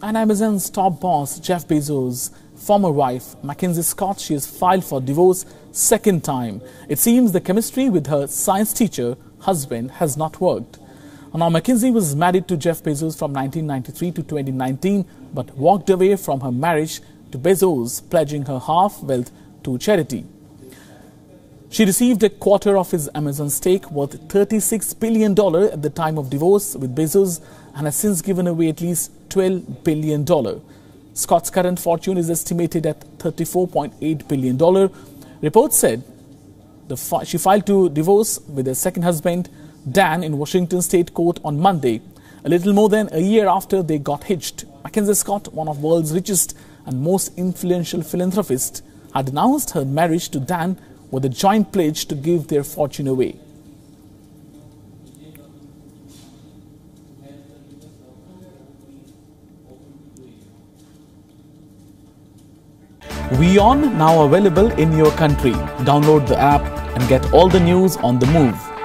And Amazon's top boss, Jeff Bezos' former wife, Mackenzie Scott, she has filed for divorce second time. It seems the chemistry with her science teacher husband has not worked. Now, Mackenzie was married to Jeff Bezos from 1993 to 2019, but walked away from her marriage to Bezos, pledging her half wealth to charity. She received a quarter of his Amazon stake worth $36 billion at the time of divorce with Bezos and has since given away at least $12 billion. Scott's current fortune is estimated at $34.8 billion. Reports said fi she filed to divorce with her second husband, Dan, in Washington state court on Monday, a little more than a year after they got hitched. Mackenzie Scott, one of the world's richest and most influential philanthropists, had announced her marriage to Dan with a joint pledge to give their fortune away. WION now available in your country. Download the app and get all the news on the move.